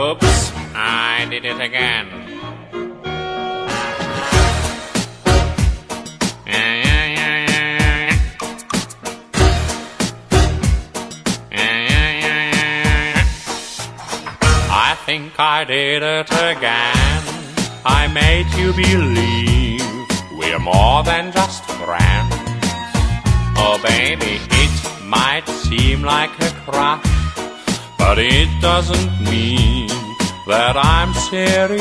Oops, I did it again. I think I did it again. I made you believe we're more than just friends. Oh, baby, it might seem like a crush, but it doesn't mean that I'm serious.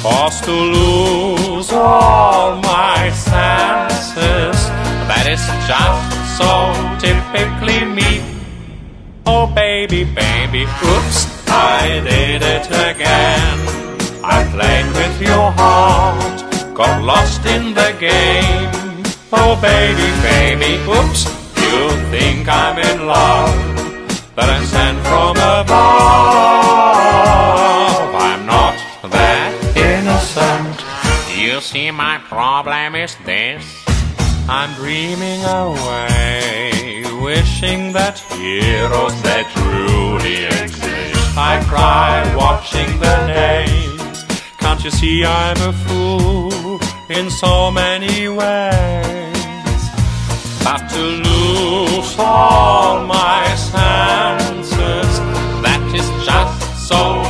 Cause to lose all my senses, that is just so typically me. Oh, baby, baby, oops, I did it again. I played with your heart, got lost in the game. Oh, baby, baby, oops, see, my problem is this. I'm dreaming away, wishing that heroes that truly exist. I cry watching the names. Can't you see I'm a fool in so many ways? But to lose all my senses, that is just so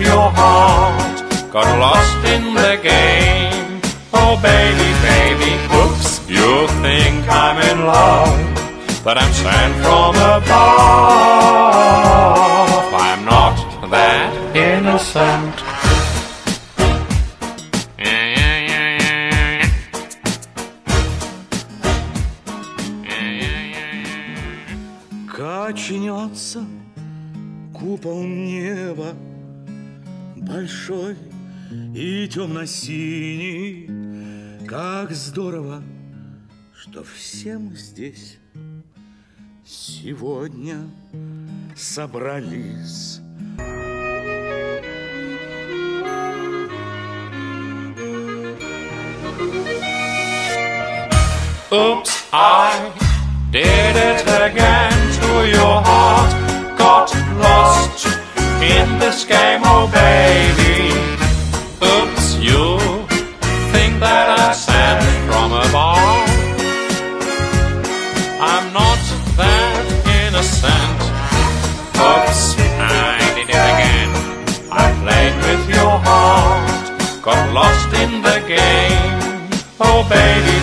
your heart, got lost in the game. Oh, baby, baby, oops, you think I'm in love, but I'm sent from above. I'm not that innocent. Yeah, yeah, yeah, yeah, yeah. Yeah, yeah, yeah, yeah. Качнется купол неба Большой и темно-синий. Как здорово, что все мы здесь Сегодня собрались. Oops, I did it again to your heart. Got lost in this Oh, baby, oops, you'll think that I sang from a bar. I'm not that innocent. Oops, I did it again. I played with your heart, got lost in the game. Oh, baby.